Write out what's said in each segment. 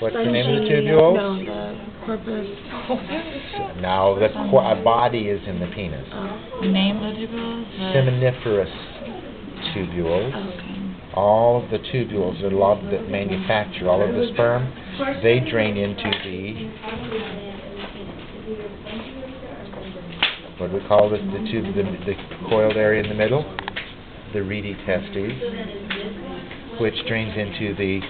What's the name of the tubules? No, the corpus. Now, the qu- uh, body is in the penis. Oh, Name the tubules? The- Seminiferous tubules. okay. All of the tubules, are a lot that manufacture all of the sperm, they drain into the, what do we call this, the tube, the, the coiled area in the middle? The rete testes, which drains into the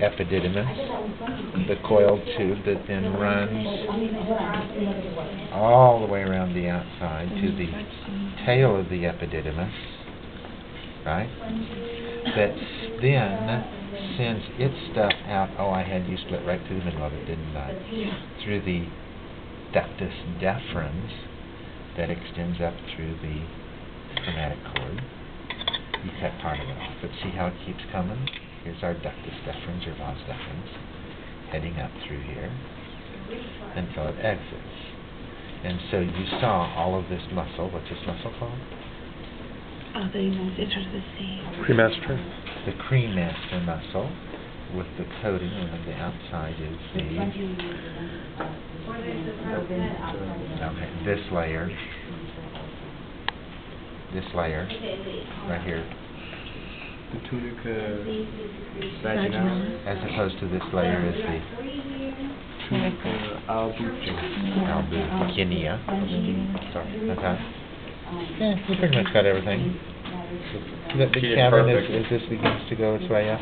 epididymis, the coiled tube that then runs all the way around the outside to the tail of the epididymis, right? That then sends its stuff out. Oh, I had you split right through the middle of it, didn't I? Through the ductus deferens that extends up through the spermatic cord. You cut part of it off, but see how it keeps coming? Here's our ductus deferens or vas deferens heading up through here until it exits. And so you saw all of this muscle. What's this muscle called? Oh, the center of the C. Cremaster. The cremaster muscle with the coating and on the outside is the okay, this layer. This layer right here, The tunica Vaginalis. as opposed to this layer is the tunica albuginea. albuginea. Sorry, okay. Yeah, we pretty much got everything. The, the She did cavern is, perfect. as this begins to go its way up.